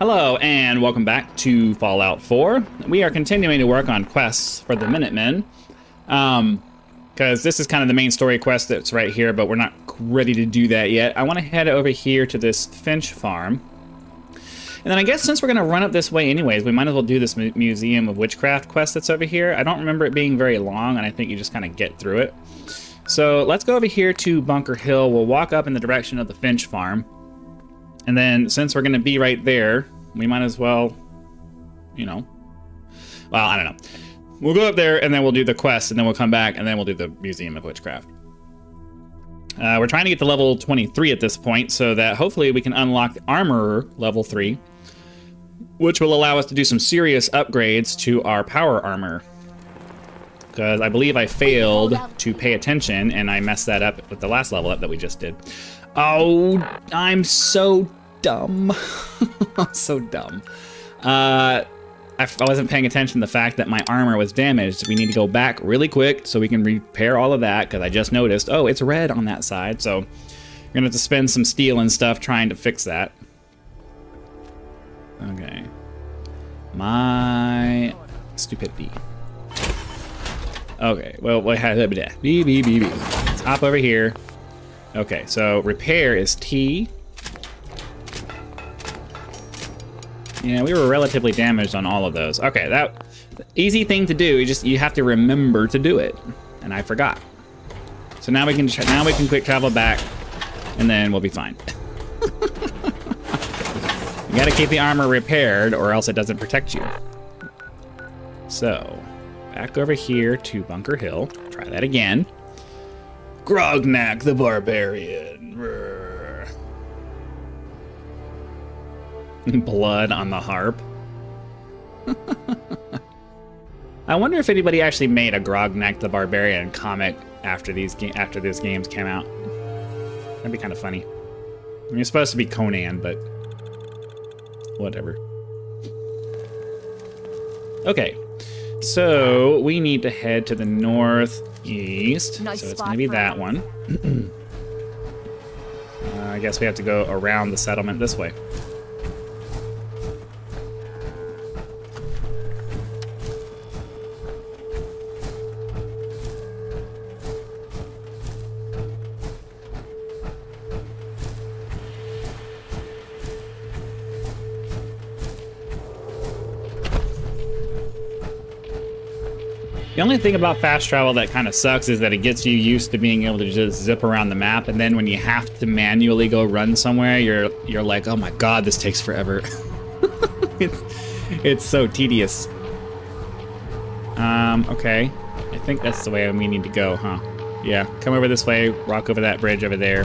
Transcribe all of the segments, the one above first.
Hello, and welcome back to Fallout 4. We are continuing to work on quests for the Minutemen. Um, because this is kind of the main story quest that's right here, but we're not ready to do that yet. I want to head over here to this Finch farm. And then I guess since we're going to run up this way anyways, we might as well do this mu Museum of Witchcraft quest that's over here. I don't remember it being very long, and I think you just kind of get through it. So let's go over here to Bunker Hill. We'll walk up in the direction of the Finch farm. And then since we're going to be right there, we might as well, you know, well, I don't know. We'll go up there and then we'll do the quest and then we'll come back and then we'll do the Museum of Witchcraft. Uh, we're trying to get to level 23 at this point so that hopefully we can unlock Armorer level 3, which will allow us to do some serious upgrades to our power armor. Because I believe I failed to pay attention and I messed that up with the last level up that we just did. Oh, I'm so dumb. so dumb. Uh, I, wasn't paying attention to the fact that my armor was damaged. We need to go back really quick so we can repair all of that because I just noticed, oh, it's red on that side. So you're going to have to spend some steel and stuff trying to fix that. Okay. My stupidity. Okay, well, we had a bit B, B, B, B. Let's hop over here. Okay, so repair is T. Yeah, we were relatively damaged on all of those. Okay, that easy thing to do. You just you have to remember to do it, and I forgot. So now we can now we can quick travel back, and then we'll be fine. you gotta keep the armor repaired, or else it doesn't protect you. So, back over here to Bunker Hill. Try that again. Grognak the Barbarian. Blood on the harp. I wonder if anybody actually made a Grognak the Barbarian comic after these after these games came out. That'd be kind of funny. I mean, it's supposed to be Conan, but whatever. Okay, so we need to head to the northeast. Nice so it's going to be that one. uh, I guess we have to go around the settlement this way. The only thing about fast travel that kind of sucks is that it gets you used to being able to just zip around the map, and then when you have to manually go run somewhere, you're you're like, oh my god, this takes forever. it's it's so tedious. Um, okay. I think that's the way we need to go, huh? Yeah, come over this way, walk over that bridge over there.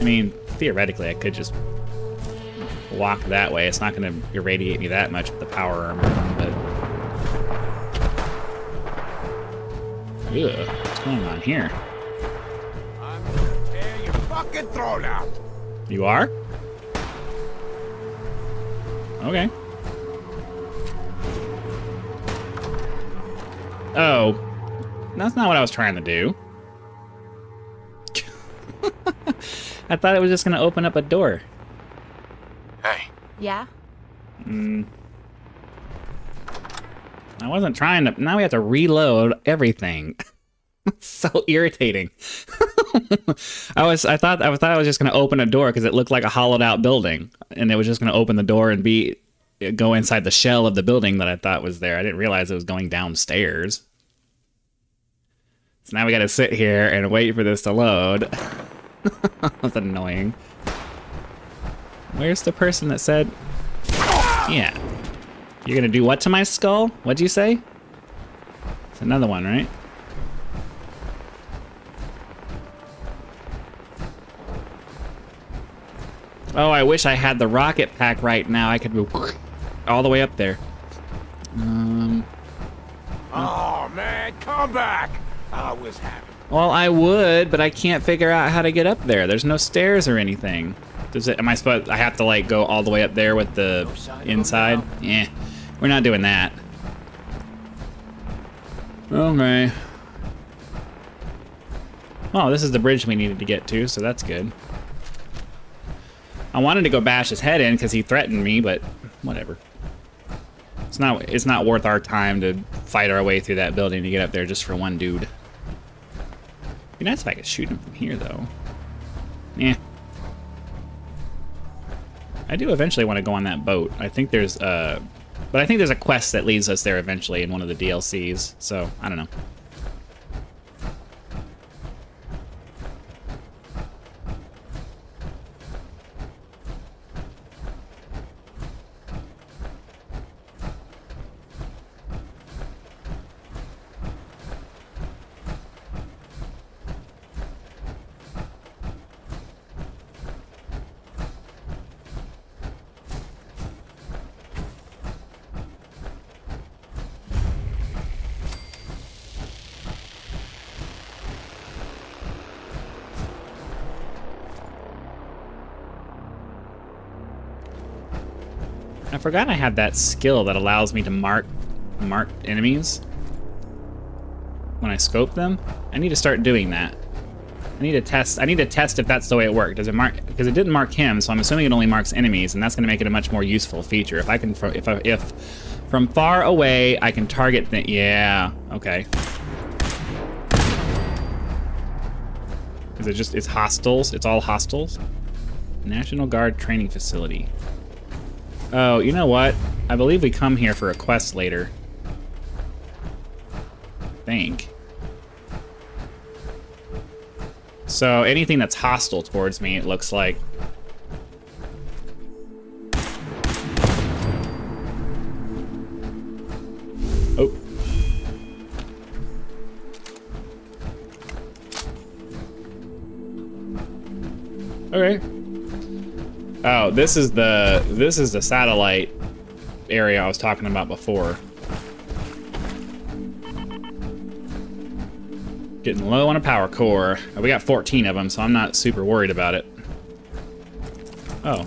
I mean, theoretically, I could just walk that way. It's not going to irradiate me that much with the power armor, but... Ugh, what's going on here? I'm gonna tear your fucking throat out. You are? Okay. Oh. That's not what I was trying to do. I thought it was just gonna open up a door. Hey. Yeah? Hmm. I wasn't trying to. Now we have to reload everything. so irritating. I was. I thought. I thought I was just going to open a door because it looked like a hollowed out building, and it was just going to open the door and be go inside the shell of the building that I thought was there. I didn't realize it was going downstairs. So now we got to sit here and wait for this to load. That's annoying. Where's the person that said? Yeah. You're gonna do what to my skull? What'd you say? It's another one, right? Oh, I wish I had the rocket pack right now. I could go all the way up there. Um. Oh man, come back! I was happy. Well, I would, but I can't figure out how to get up there. There's no stairs or anything. Does it? Am I supposed? I have to like go all the way up there with the inside? Yeah. We're not doing that. Okay. Oh, this is the bridge we needed to get to, so that's good. I wanted to go bash his head in because he threatened me, but whatever. It's not it's not worth our time to fight our way through that building to get up there just for one dude. Be nice if I could shoot him from here though. Yeah. I do eventually want to go on that boat. I think there's uh but I think there's a quest that leads us there eventually in one of the DLCs, so I don't know. I forgot I had that skill that allows me to mark mark enemies when I scope them. I need to start doing that. I need to test. I need to test if that's the way it worked. Does it mark? Because it didn't mark him, so I'm assuming it only marks enemies, and that's going to make it a much more useful feature. If I can, if I, if from far away I can target. Th yeah. Okay. Is it just? It's hostiles. It's all hostiles. National Guard training facility. Oh, you know what? I believe we come here for a quest later. I think. So anything that's hostile towards me, it looks like. This is the this is the satellite area I was talking about before. Getting low on a power core. We got 14 of them, so I'm not super worried about it. Oh.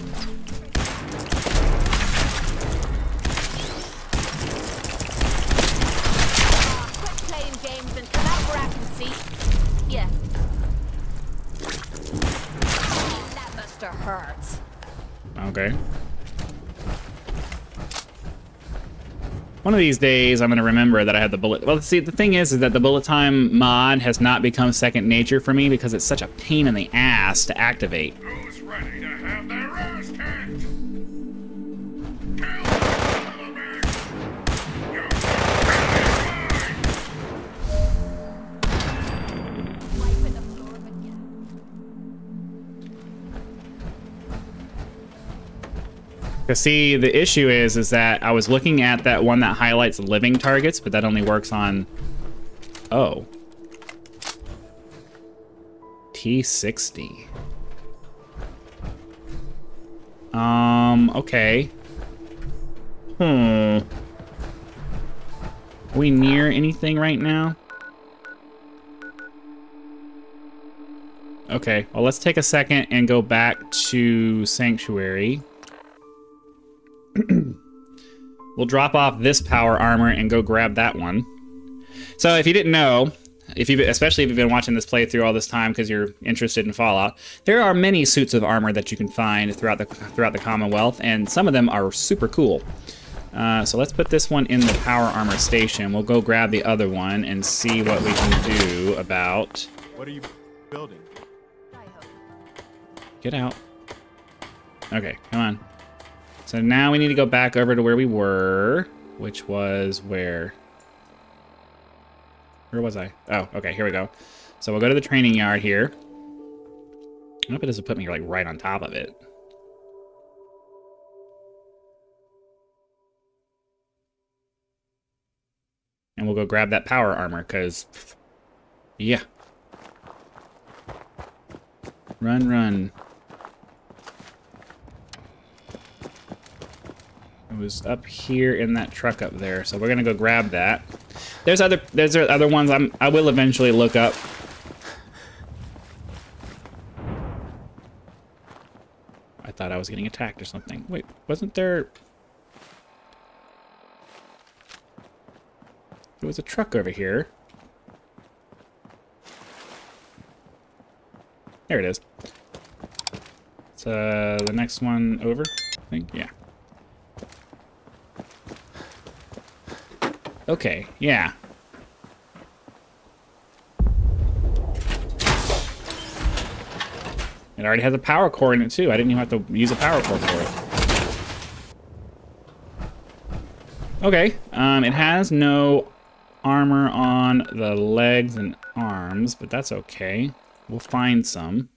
One of these days, I'm going to remember that I had the bullet. Well, see, the thing is, is that the bullet time mod has not become second nature for me because it's such a pain in the ass to activate. Because see, the issue is, is that I was looking at that one that highlights living targets, but that only works on. Oh. T60. Um. Okay. Hmm. Are we near anything right now? Okay, well, let's take a second and go back to Sanctuary. We'll drop off this power armor and go grab that one. So if you didn't know, if you especially if you've been watching this playthrough all this time because you're interested in Fallout, there are many suits of armor that you can find throughout the throughout the Commonwealth, and some of them are super cool. Uh, so let's put this one in the power armor station. We'll go grab the other one and see what we can do about. What are you building? Get out. Okay, come on. So now we need to go back over to where we were, which was where? Where was I? Oh, okay, here we go. So we'll go to the training yard here. I hope it doesn't put me like right on top of it. And we'll go grab that power armor, because... Yeah. Run, run. It was up here in that truck up there, so we're gonna go grab that. There's other there's other ones I'm I will eventually look up. I thought I was getting attacked or something. Wait, wasn't there? There was a truck over here. There it is. It's uh, the next one over, I think. Yeah. Okay, yeah. It already has a power core in it too. I didn't even have to use a power core for it. Okay, um, it has no armor on the legs and arms, but that's okay. We'll find some.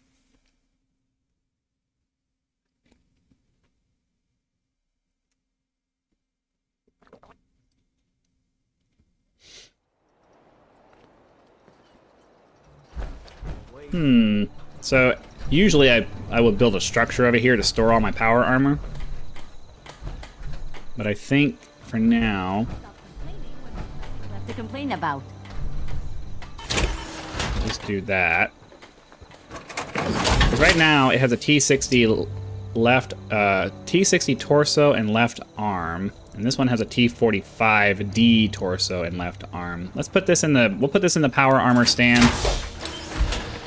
Hmm. So usually I, I would build a structure over here to store all my power armor. But I think for now, to complain about? just do that. right now it has a T60 left, uh, T60 torso and left arm. And this one has a T45D torso and left arm. Let's put this in the, we'll put this in the power armor stand.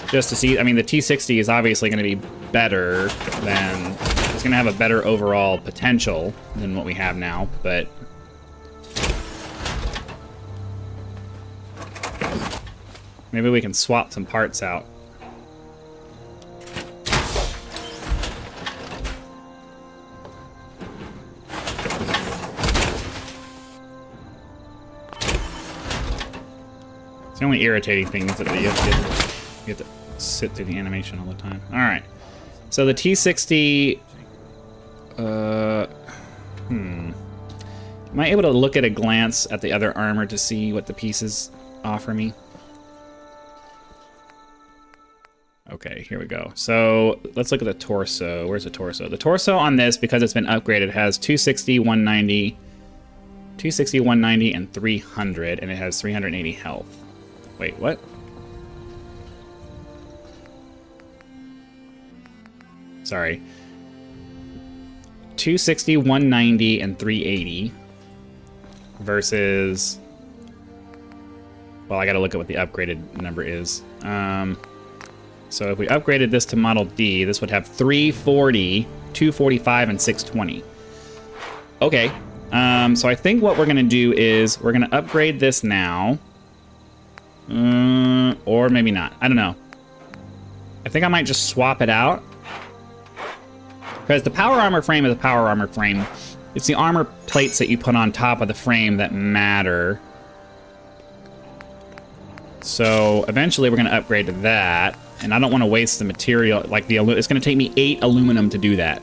Just to see, I mean, the T60 is obviously going to be better than, it's going to have a better overall potential than what we have now, but maybe we can swap some parts out. It's the only irritating thing is that you have, to, you have to sit through the animation all the time. All right. So the T60. Uh, hmm. Am I able to look at a glance at the other armor to see what the pieces offer me? Okay, here we go. So let's look at the torso. Where's the torso? The torso on this, because it's been upgraded, has 260, 190, 260, 190, and 300, and it has 380 health. Wait, what? Sorry. 260, 190, and 380 versus. Well, I gotta look at what the upgraded number is. Um, so if we upgraded this to Model D, this would have 340, 245, and 620. Okay. Um, so I think what we're gonna do is we're gonna upgrade this now. Uh, or maybe not. I don't know. I think I might just swap it out. Because the power armor frame is a power armor frame. It's the armor plates that you put on top of the frame that matter. So eventually we're going to upgrade to that. And I don't want to waste the material. Like the It's going to take me 8 aluminum to do that.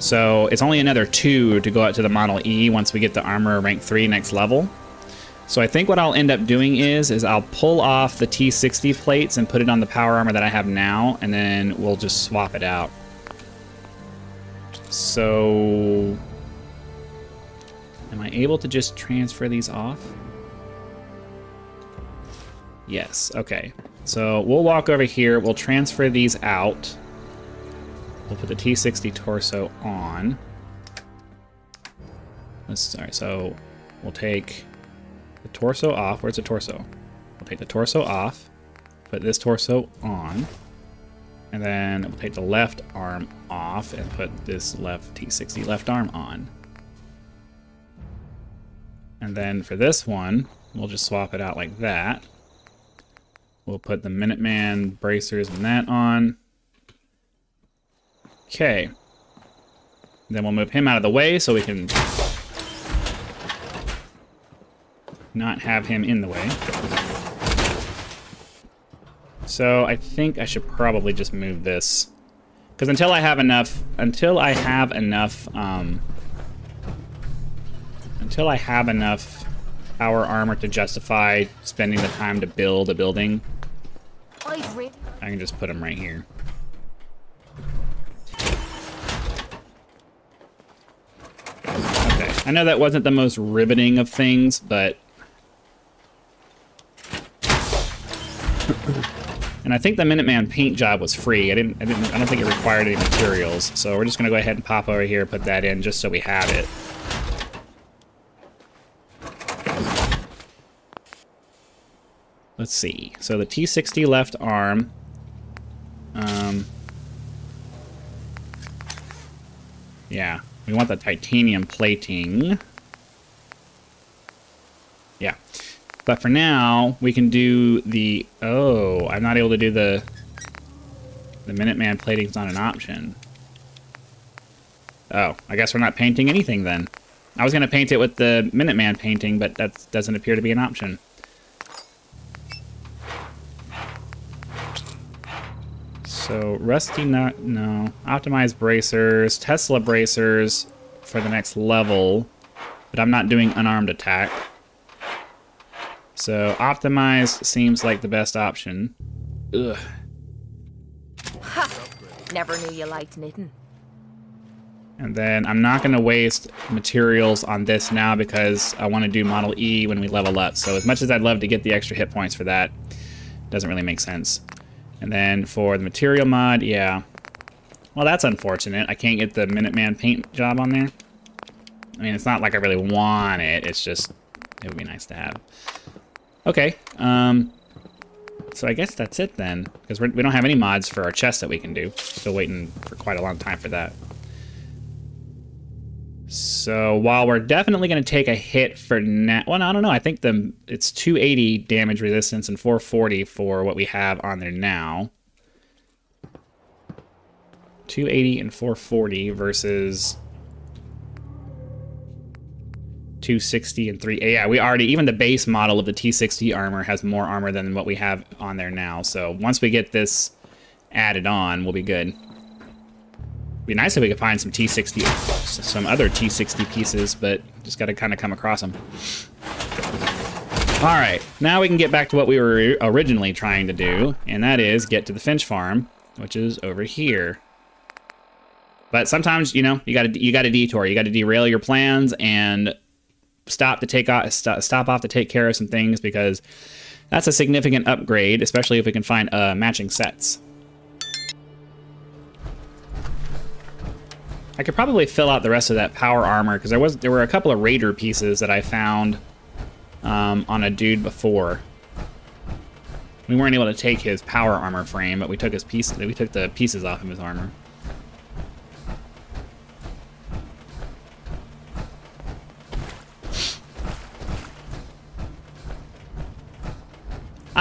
So it's only another 2 to go out to the Model E once we get the armor rank 3 next level. So I think what I'll end up doing is, is I'll pull off the T60 plates and put it on the power armor that I have now, and then we'll just swap it out. So... Am I able to just transfer these off? Yes, okay. So we'll walk over here, we'll transfer these out. We'll put the T60 torso on. Let's, sorry, so we'll take the torso off. Where's the torso? We'll take the torso off, put this torso on, and then we'll take the left arm off and put this left T60 left arm on. And then for this one, we'll just swap it out like that. We'll put the Minuteman bracers and that on. Okay. Then we'll move him out of the way so we can not have him in the way. So I think I should probably just move this. Because until I have enough, until I have enough, um, until I have enough power armor to justify spending the time to build a building, I can just put them right here. Okay, I know that wasn't the most riveting of things, but... and I think the Minuteman paint job was free. I didn't, I didn't, I don't think it required any materials. So we're just gonna go ahead and pop over here, put that in, just so we have it. Let's see. So the T60 left arm. Um, Yeah, we want the titanium plating. Yeah. But for now, we can do the... Oh, I'm not able to do the... The Minuteman plating's not an option. Oh, I guess we're not painting anything then. I was going to paint it with the Minuteman painting, but that doesn't appear to be an option. So, Rusty nut, no. Optimized bracers, Tesla bracers for the next level, but I'm not doing unarmed attack. So, optimized seems like the best option. Ugh. Never knew you liked knitting. And then I'm not going to waste materials on this now because I want to do Model E when we level up. So as much as I'd love to get the extra hit points for that, it doesn't really make sense. And then for the material mod, yeah. Well, that's unfortunate. I can't get the Minuteman paint job on there. I mean, it's not like I really want it. It's just, it would be nice to have. Okay. Um, so I guess that's it then. Because we don't have any mods for our chest that we can do. Still waiting for quite a long time for that. So while we're definitely going to take a hit for now, well, I don't know. I think the it's 280 damage resistance and 440 for what we have on there now. 280 and 440 versus 260 and 3. Yeah, we already, even the base model of the T60 armor has more armor than what we have on there now. So once we get this added on, we'll be good. Be nice if we could find some T60, some other T60 pieces, but just got to kind of come across them. All right, now we can get back to what we were originally trying to do, and that is get to the Finch farm, which is over here. But sometimes, you know, you got to you got to detour, you got to derail your plans and stop to take off stop, off to take care of some things because that's a significant upgrade, especially if we can find uh, matching sets. I could probably fill out the rest of that power armor because there was there were a couple of raider pieces that I found um, on a dude before. We weren't able to take his power armor frame, but we took his piece we took the pieces off of his armor.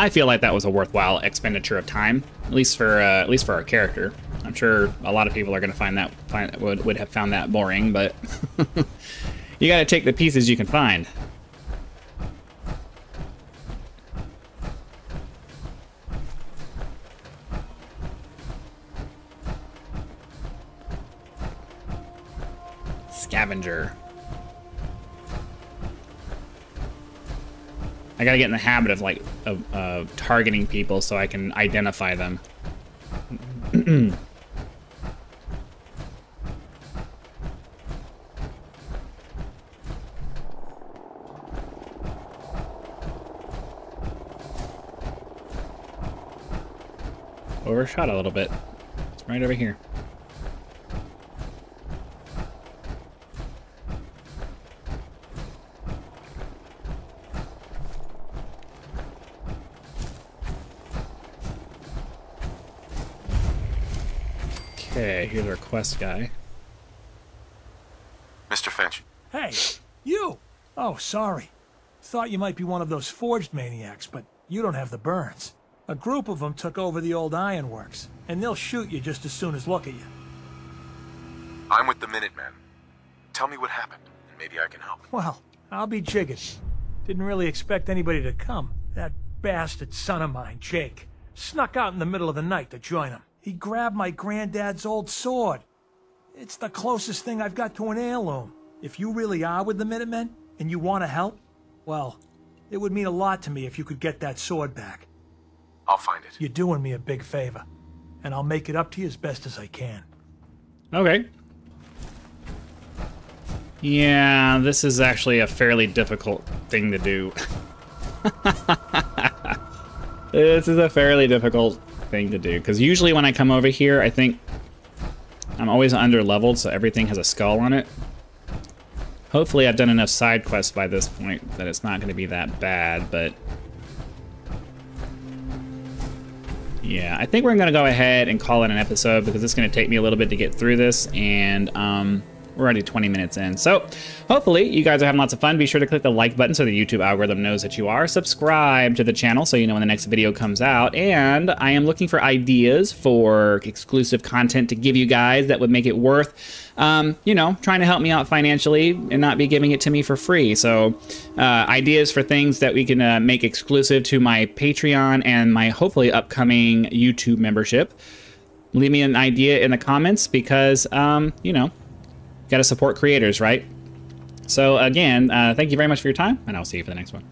I feel like that was a worthwhile expenditure of time, at least for uh, at least for our character. I'm sure a lot of people are going to find that find would would have found that boring, but you got to take the pieces you can find. Gotta get in the habit of like of, targeting people so I can identify them. Overshot a little bit. It's right over here. Okay, here's our quest guy. Mr. Finch, Hey, you! Oh, sorry. Thought you might be one of those forged maniacs, but you don't have the burns. A group of them took over the old ironworks, and they'll shoot you just as soon as look at you. I'm with the Minutemen. Tell me what happened, and maybe I can help. Well, I'll be jiggered. Didn't really expect anybody to come. That bastard son of mine, Jake, snuck out in the middle of the night to join him. He grabbed my granddad's old sword. It's the closest thing I've got to an heirloom. If you really are with the Minutemen, and you want to help, well, it would mean a lot to me if you could get that sword back. I'll find it. You're doing me a big favor, and I'll make it up to you as best as I can. Okay. Yeah, this is actually a fairly difficult thing to do. this is a fairly difficult thing to do, because usually when I come over here, I think I'm always under leveled, so everything has a skull on it. Hopefully I've done enough side quests by this point that it's not going to be that bad, but... Yeah, I think we're going to go ahead and call it an episode because it's going to take me a little bit to get through this, and um, we're already 20 minutes in. So hopefully you guys are having lots of fun. Be sure to click the like button so the YouTube algorithm knows that you are. Subscribe to the channel so you know when the next video comes out. And I am looking for ideas for exclusive content to give you guys that would make it worth, um, you know, trying to help me out financially and not be giving it to me for free. So uh, ideas for things that we can uh, make exclusive to my Patreon and my hopefully upcoming YouTube membership leave me an idea in the comments because, um, you know, got to support creators, right? So again, uh, thank you very much for your time, and I'll see you for the next one.